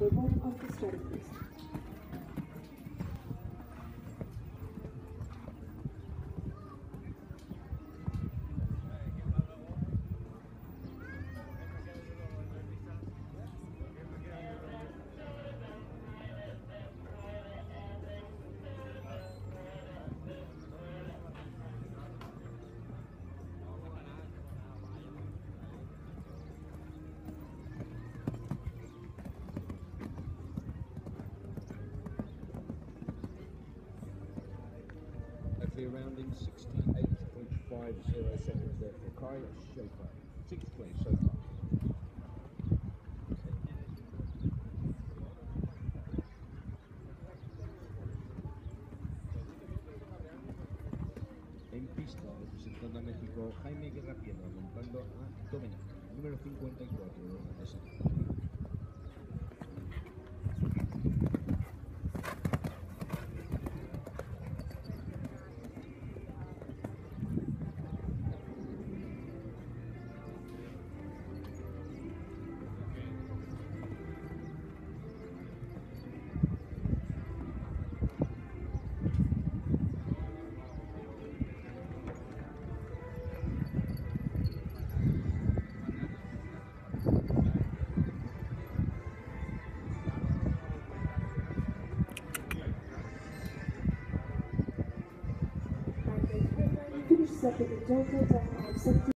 de bonnes conditions. In 68.50 seconds there for Kai Schaefer. 620 so far. En pista, representando a México, Jaime Guerra Piedra, montando a Dominic, número 54 de la And the time of 17